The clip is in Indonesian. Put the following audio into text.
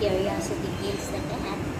curiosity kills the cat.